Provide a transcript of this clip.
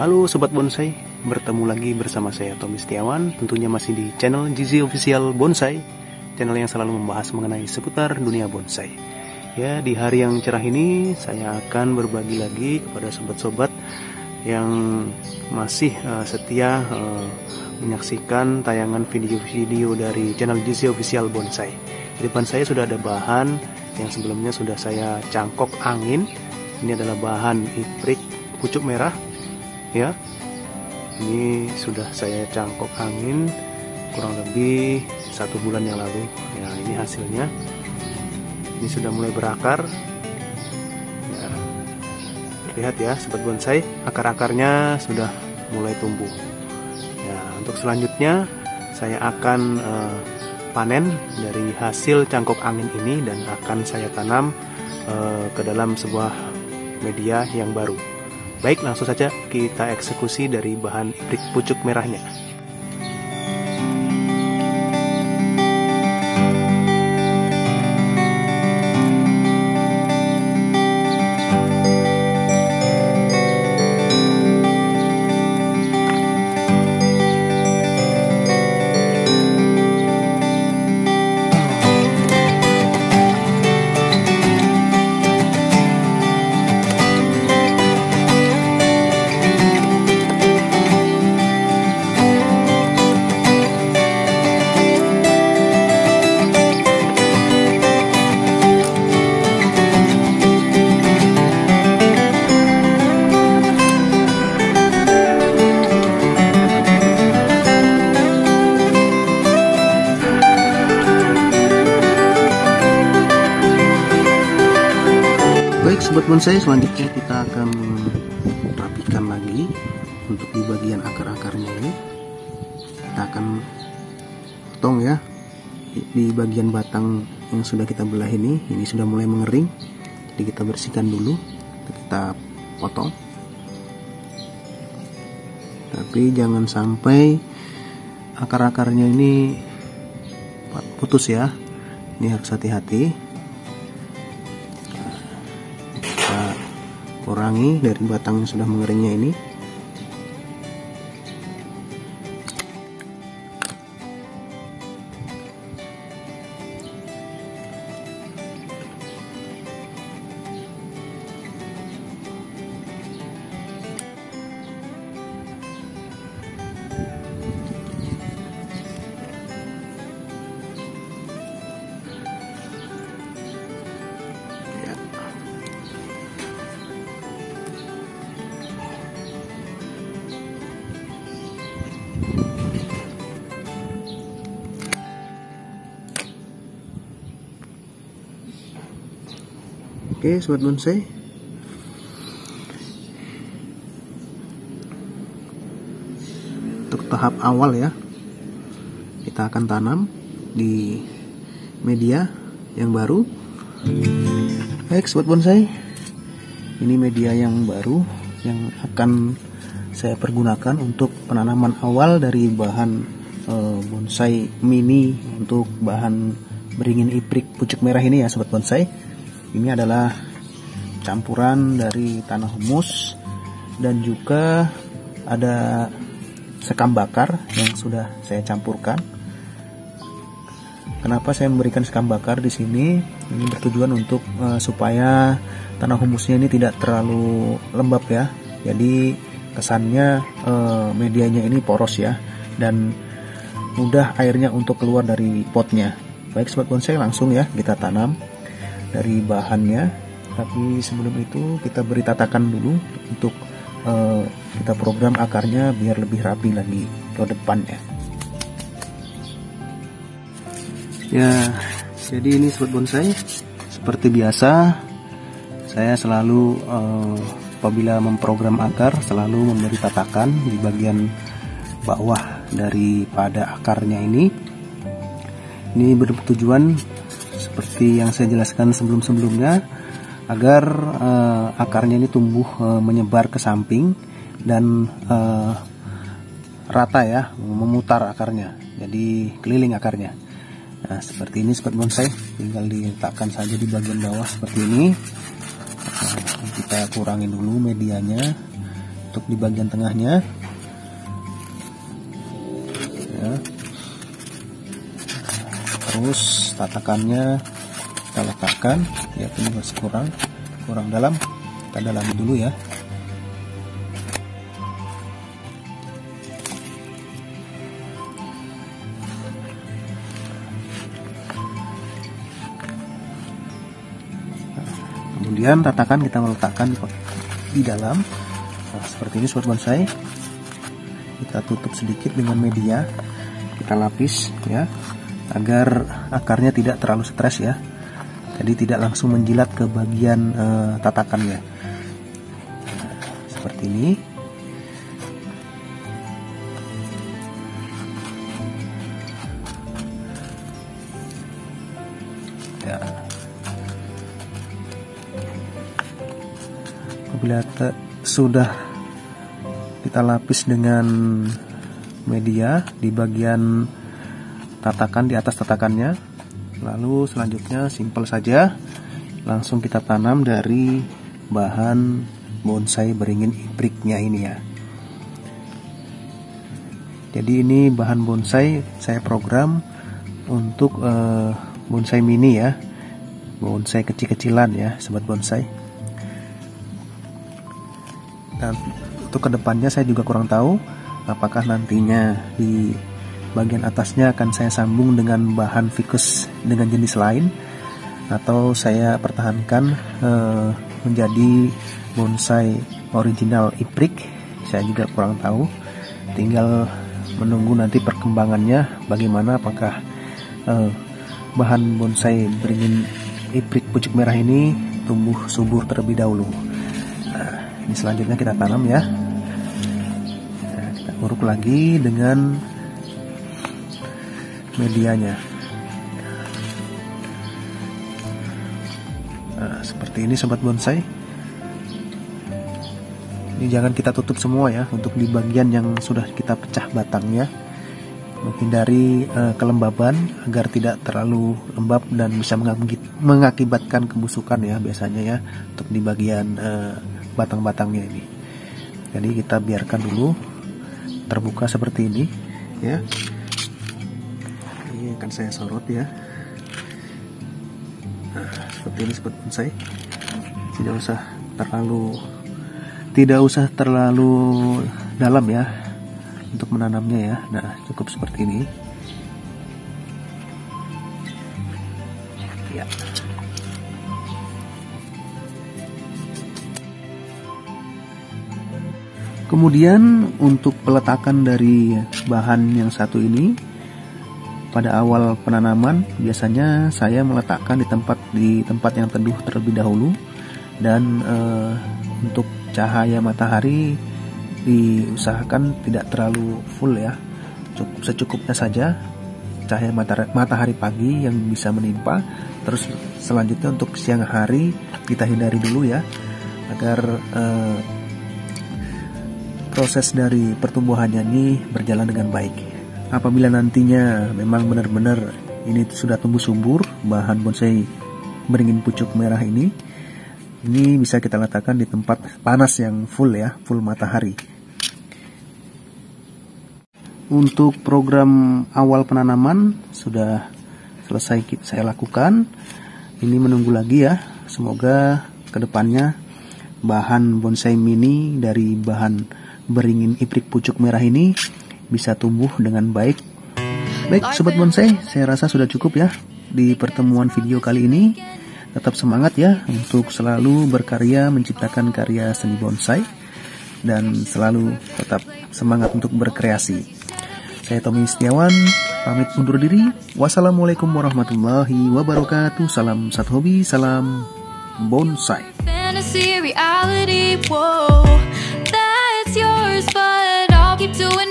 Halo Sobat Bonsai, bertemu lagi bersama saya Tommy Setiawan. Tentunya masih di channel Gizi Official Bonsai. Channel yang selalu membahas mengenai seputar dunia bonsai. Ya, di hari yang cerah ini saya akan berbagi lagi kepada sobat-sobat yang masih uh, setia uh, menyaksikan tayangan video-video dari channel Gizi Official Bonsai. Di depan saya sudah ada bahan yang sebelumnya sudah saya cangkok angin. Ini adalah bahan iprik pucuk merah ya. Ini sudah saya cangkok angin kurang lebih satu bulan yang lalu. Ya ini hasilnya. Ini sudah mulai berakar. Ya, lihat ya sobat bonsai akar-akarnya sudah mulai tumbuh. Ya untuk selanjutnya saya akan uh, panen dari hasil cangkok angin ini dan akan saya tanam uh, ke dalam sebuah media yang baru Baik, langsung saja kita eksekusi dari bahan ibrik pucuk merahnya. Bonsai selanjutnya kita akan rapikan lagi untuk di bagian akar-akarnya ini. Kita akan potong ya. Di bagian batang yang sudah kita belah ini ini sudah mulai mengering. Jadi kita bersihkan dulu kita potong. Tapi jangan sampai akar-akarnya ini putus ya. Ini harus hati-hati kurangi dari batang yang sudah mengeringnya ini Oke, sobat bonsai. Untuk tahap awal ya, kita akan tanam di media yang baru. Baik, sobat bonsai. Ini media yang baru yang akan saya pergunakan untuk penanaman awal dari bahan e, bonsai mini untuk bahan beringin iprik pucuk merah ini ya, sobat bonsai ini adalah campuran dari tanah humus dan juga ada sekam bakar yang sudah saya campurkan. Kenapa saya memberikan sekam bakar di sini? Ini bertujuan untuk uh, supaya tanah humusnya ini tidak terlalu lembab ya. Jadi kesannya uh, medianya ini poros ya dan mudah airnya untuk keluar dari potnya. Baik sobat bonsai langsung ya kita tanam dari bahannya. Tapi sebelum itu kita beri tatakan dulu untuk uh, kita program akarnya biar lebih rapi lagi ke depannya. Ya jadi ini sobat bonsai seperti biasa saya selalu uh, apabila memprogram akar selalu memberi tatakan di bagian bawah daripada akarnya ini. Ini bertujuan seperti yang saya jelaskan sebelum-sebelumnya agar uh, akarnya ini tumbuh uh, menyebar ke samping dan uh, rata ya memutar akarnya jadi keliling akarnya. Nah seperti ini seperti bonsai tinggal diletakkan saja di bagian bawah seperti ini. Nah, kita kurangi dulu medianya untuk di bagian tengahnya. Ya. Terus tatakannya kita letakkan ya ini masih kurang kurang dalam kita dalami dulu ya. Kemudian tatakan kita meletakkan di dalam. Nah, seperti ini sobat bonsai. Kita tutup sedikit dengan media kita lapis ya agar akarnya tidak terlalu stres ya. Jadi tidak langsung menjilat ke bagian uh, tatakannya nah, seperti ini. Ya. Apabila sudah kita lapis dengan media di bagian tatakan di atas tatakannya. Lalu selanjutnya simpel saja. Langsung kita tanam dari bahan bonsai beringin ibriknya ini ya. Jadi ini bahan bonsai saya program untuk uh, bonsai mini ya. Bonsai kecil-kecilan ya sobat bonsai. Dan untuk ke depannya saya juga kurang tahu apakah nantinya di bagian atasnya akan saya sambung dengan bahan ficus dengan jenis lain atau saya pertahankan uh, menjadi bonsai original iprik. Saya juga kurang tahu. Tinggal menunggu nanti perkembangannya bagaimana apakah uh, bahan bonsai beringin iprik pucuk merah ini tumbuh subur terlebih dahulu. Ini selanjutnya kita tanam ya. Nah, kita uruk lagi dengan medianya. Nah, seperti ini sobat bonsai. Ini jangan kita tutup semua ya untuk di bagian yang sudah kita pecah batangnya. Menghindari uh, kelembaban agar tidak terlalu lembab dan bisa mengakibatkan kebusukan ya biasanya ya untuk di bagian uh, batang-batangnya ini. Jadi kita biarkan dulu terbuka seperti ini ya akan saya sorot ya. Nah, seperti ini seperti bonsai tidak usah terlalu tidak usah terlalu dalam ya untuk menanamnya ya. Nah cukup seperti ini. Ya. Kemudian untuk peletakan dari bahan yang satu ini pada awal penanaman biasanya saya meletakkan di tempat di tempat yang teduh terlebih dahulu. Dan e, untuk cahaya matahari diusahakan tidak terlalu full ya. Cukup secukupnya saja cahaya matahari, matahari pagi yang bisa menimpa. Terus selanjutnya untuk siang hari kita hindari dulu ya agar e, proses dari pertumbuhannya ini berjalan dengan baik. Apabila nantinya memang benar-benar ini sudah tumbuh subur, bahan bonsai beringin pucuk merah ini, ini bisa kita letakkan di tempat panas yang full ya, full matahari. Untuk program awal penanaman sudah selesai saya lakukan. Ini menunggu lagi ya. Semoga ke depannya bahan bonsai mini dari bahan beringin iprik pucuk merah ini bisa tumbuh dengan baik. Baik, sobat bonsai, saya rasa sudah cukup ya di pertemuan video kali ini. Tetap semangat ya untuk selalu berkarya menciptakan karya seni bonsai dan selalu tetap semangat untuk berkreasi. Saya Tommy Setiawan, pamit undur diri. Wassalamualaikum warahmatullahi wabarakatuh. Salam satu hobi, salam bonsai. Fantasy reality, whoa. keep doing